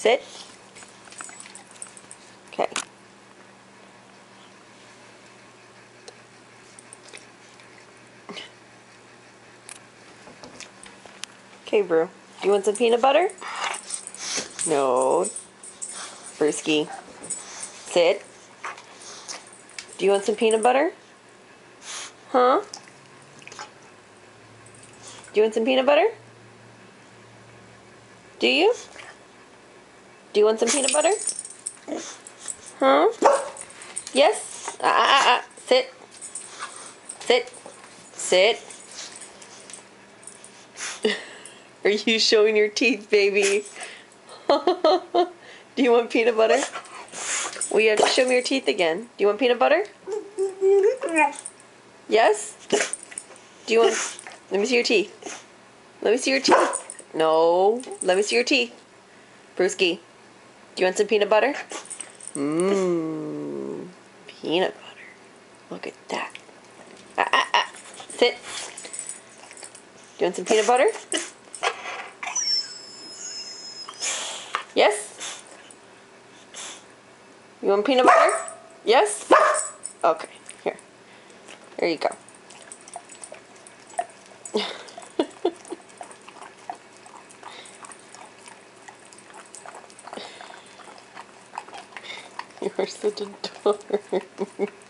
Sit. Okay. Okay, Brew. Do you want some peanut butter? No. Brewski. Sit. Do you want some peanut butter? Huh? Do you want some peanut butter? Do you? Do you want some peanut butter? Huh? Yes? Ah, ah, ah, ah. Sit. Sit. Sit. Are you showing your teeth, baby? Do you want peanut butter? Well, you have to show me your teeth again. Do you want peanut butter? Yes? Do you want... Let me see your teeth. Let me see your teeth. No. Let me see your teeth. Brewski, you want some peanut butter? Mmm. Peanut butter. Look at that. Ah, ah, ah. Sit. Do you want some peanut butter? Yes? You want peanut butter? Yes? Okay, here. There you go. You're such a dork.